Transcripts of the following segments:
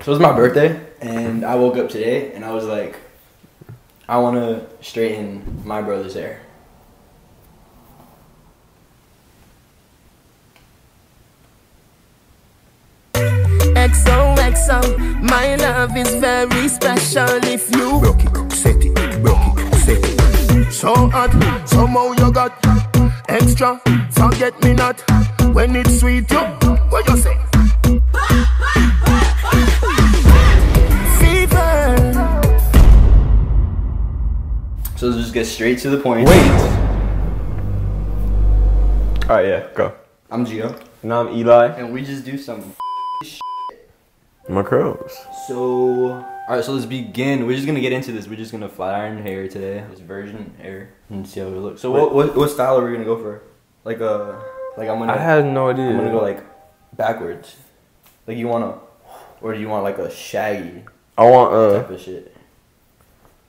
So it was my birthday, and I woke up today, and I was like, I want to straighten my brother's hair. XOXO, my love is very special if you broke it, set it, broke it, set it. So hot, somehow you got extra, forget me not. When it's sweet, you, what you say? So let's just get straight to the point. Wait. All right, yeah, go. I'm Gio, And I'm Eli. and we just do some. My curls. So, all right, so let's begin. We're just gonna get into this. We're just gonna flat iron hair today, this virgin hair, and see how it looks. So, what, what what style are we gonna go for? Like uh, like I'm gonna. I had no idea. I'm gonna go like backwards. Like you wanna, or do you want like a shaggy I want uh. type of shit?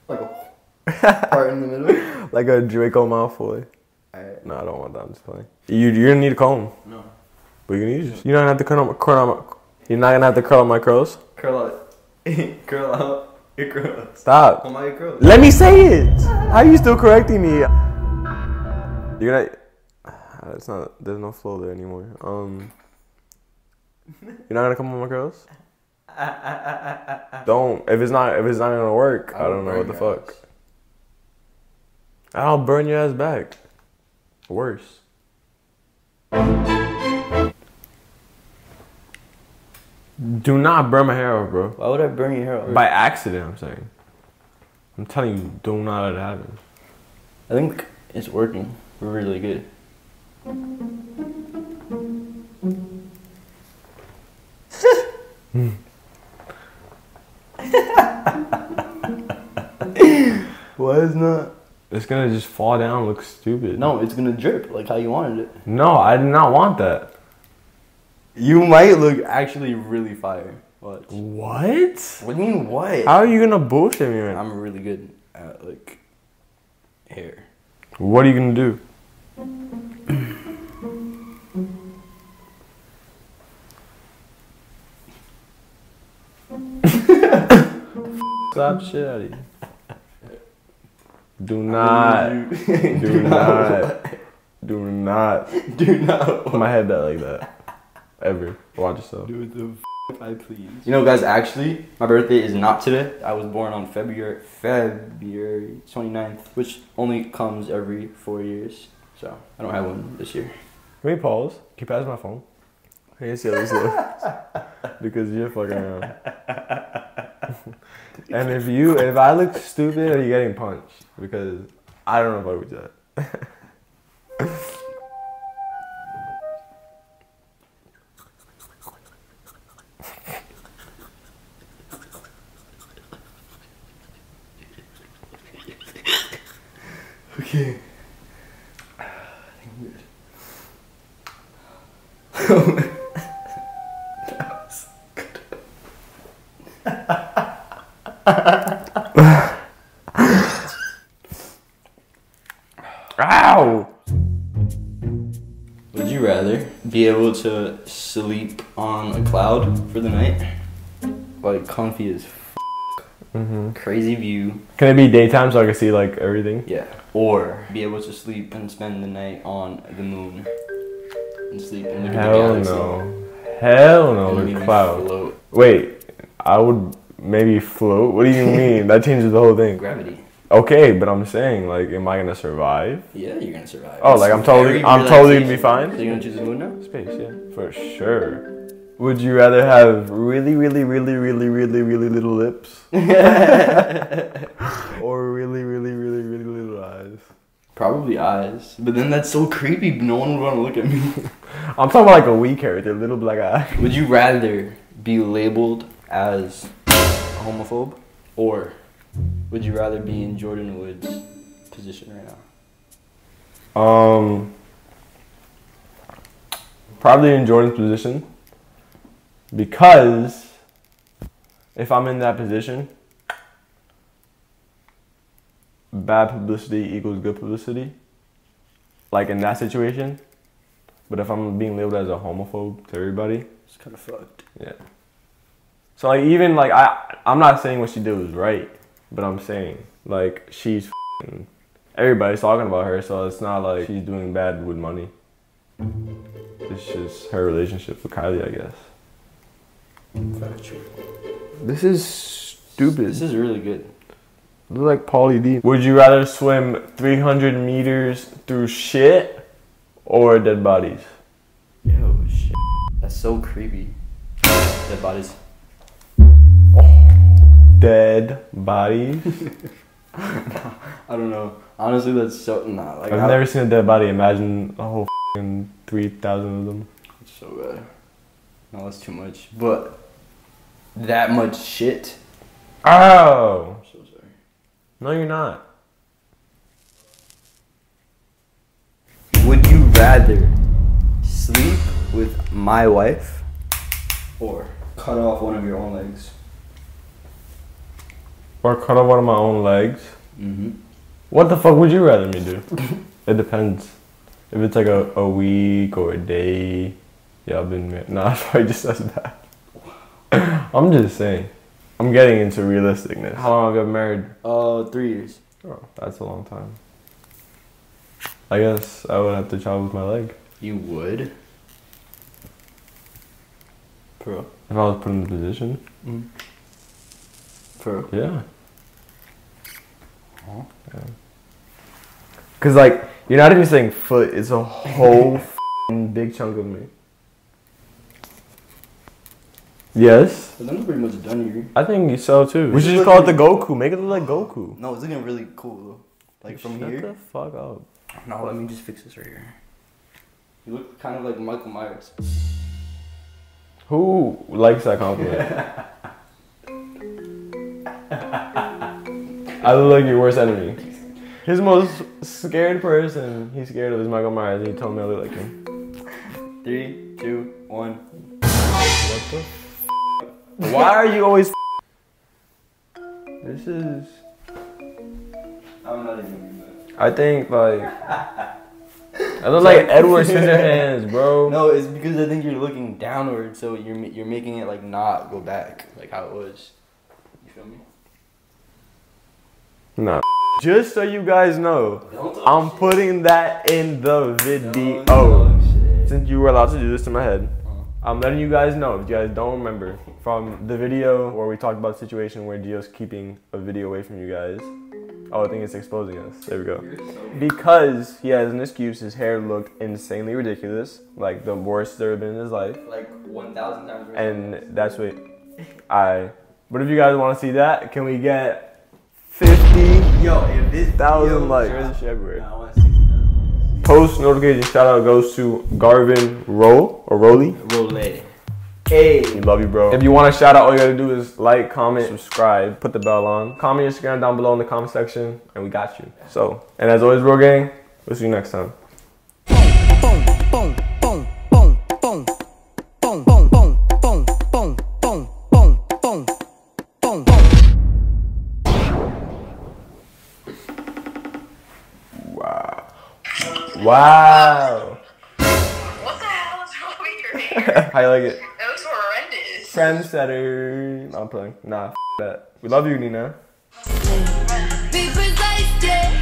Like a part in the middle. like a Draco Malfoy. Alright. No, I don't want that. I'm just playing. You you're gonna need a comb, No. but you can use. You're not gonna have to curl my curl my. You're not gonna have to curl my curls. Curl out. curl out. Your curls. Stop. Oh my curls. Let me say it. How are you still correcting me? You're gonna. It's not. There's no flow there anymore. Um. You're not gonna come on my curls. Don't. If it's not. If it's not gonna work, I, will don't know what the fuck. Ass. I'll burn your ass back. Worse. Do not burn my hair off, bro. Why would I burn your hair? Out? By accident, I'm saying. I'm telling you, do not let it happen. I think it's working really good. Why is not? It's gonna just fall down, look stupid. No, it's gonna drip like how you wanted it. No, I did not want that. You might look actually really fire. What? What? What do you mean what? How are you gonna bullshit me, man? I'm really good at like hair. What are you gonna do? Slap shit out of you. Do not. Do not. Do not. Do not. Put my head back like that. Ever. Watch yourself. Do the f- I please. You know, guys, actually, my birthday is not today. I was born on February February 29th, which only comes every four years. So I don't have one this year. Can we pause? Can you pass my phone? I can see how this looks. because you're fucking around. And if you, if I look stupid, are you getting punched? Because I don't know if I would do that. Okay. Oh Ow! Would you rather be able to sleep on a cloud for the night? Like comfy as f- Mm-hmm. crazy view. Can it be daytime so I can see like everything? Yeah. Or be able to sleep and spend the night on the moon. And sleep and look at the Hell no. Hell no, the cloud. float. Wait, I would maybe float? What do you mean? that changes the whole thing. Gravity. Okay, but I'm saying, like, am I gonna survive? Yeah, you're gonna survive. Oh, like, I'm totally- I'm totally gonna be fine? So you're gonna choose the moon now? Space, yeah, for sure. Would you rather have really, really, really, really, really, really little lips, or really, really, really, really little eyes? Probably eyes. But then that's so creepy. No one would want to look at me. I'm talking about like a wee character, little black eye. would you rather be labeled as homophobe? Or would you rather be in Jordyn Woods' position right now? Um, probably in Jordyn's position because if I'm in that position, bad publicity equals good publicity. Like in that situation, but if I'm being labeled as a homophobe to everybody, It's kind of fucked. yeah. So like even like I I'm not saying what she did was right, but I'm saying like she's f***ing- everybody's talking about her, so it's not like she's doing bad with money. It's just her relationship with Kylie, I guess. This is stupid. This is really good. Look like Pauly D. Would you rather swim 300 meters through shit or dead bodies? Yo, shit. That's so creepy. Dead bodies. Dead bodies? I don't know. Honestly, that's so nah. Like I've I- never seen a dead body. Imagine a whole fing 3,000 of them. It's so bad. No, that's too much. But that much shit. Oh! I'm so sorry. No, you're not. Would you rather sleep with my wife or cut off one of your own legs? Or cut off one of my own legs. Mm-hmm. What the fuck would you rather me do? it depends. If it's like a, a week or a day, yeah, I've been married. Nah, I just said that. I'm just saying. I'm getting into realisticness. How long have you been married? Uh, three years. Oh, that's a long time. I guess I would have to chop with my leg. You would? Bro. If I was put in the position, Mm. Bro. yeah. Huh? yeah. Cause like, you're not even saying foot, it's a whole f***ing big chunk of me. Yes? But I'm pretty much done here. I think you so too. We should just call it the Goku. Make it look like Goku. No, it's looking really cool though. Like from Shut here. the fuck up. No, let me just fix this right here. You look kind of like Michael Myers. Who likes that compliment? I look like your worst enemy. His most scared person, he's scared of is Michael Myers, and he told me I look like him. Three, two, one. What the? F- Why are you always? F- this is. I'm not even. I think like. I look like Edward Scissorhands, bro. No, it's because I think you're looking downward, so you're you're making it like not go back, like how it was. You feel me? Just so you guys know, I'm shit. putting that in the video. Since you were allowed to do this to my head, Uh-huh. I'm letting you guys know, if you guys don't remember, from the video where we talked about the situation where Gio's keeping a video away from you guys. Oh, I think it's exposing us. There we go. Because he has an excuse, his hair looked insanely ridiculous, like the worst there been in his life. like one thousand times. And that's what I. But if you guys want to see that, can we get 50 yo, if this thousand video likes? everywhere. Nah, I want 60,000. Post notification shout out goes to Garvin Roll or Rolly. Roulette. Hey. We love you, bro. If you want a shout out, all you gotta do is like, comment, subscribe, put the bell on. Comment your Instagram down below in the comment section, and we got you. So, and as always, bro gang, we'll see you next time. Wow. What the hell is wrong with your hair? How you like it? That was horrendous. Trendsetter. No, I'm playing. Nah, f- that. We love you, Nina. Be precise, yeah.